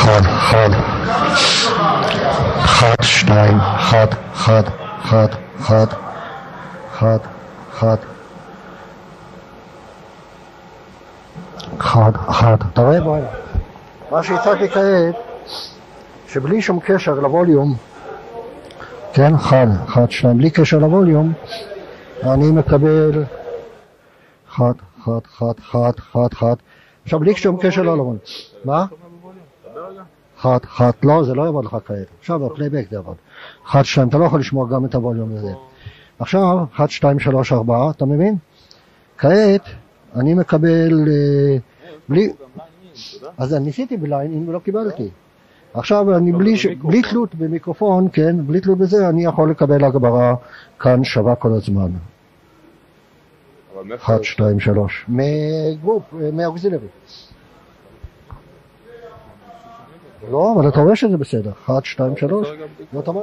אחד, אחד. אחד, שתיים, אחד, אחד, אחד, אחד, אחד, אחד. אחד, אחד. אתה רואה? בוא הנה. מה שהצעתי כעת, שבלי שום קשר לווליום, כן, אחד, אחד, שתיים, בלי קשר לווליום, אני מקבל אחד, אחד, אחד, אחד, אחד, אחד. עכשיו בלי שום קשר לווליום. מה? אחת, אחת, לא, זה לא יעבוד לך כעת. עכשיו בפלייבק זה יעבוד. אחת, שתיים, אתה לא יכול לשמוע גם את הווליום הזה. עכשיו, אחת, שתיים, שלוש, ארבע, אתה מבין? כעת, אני מקבל אה, בלי... אז אני ניסיתי ב line ולא קיבלתי. עכשיו אני בלי. בלי תלות במיקרופון, כן, בלי תלות בזה, אני יכול לקבל הגברה כאן שווה כל הזמן. אבל מאיפה... אחת, שתיים, שלוש. מגרופ, מאוקזילרי. לא, אבל אתה רואה שזה בסדר. אחת, שתיים, שלוש. לא, אתה אומר?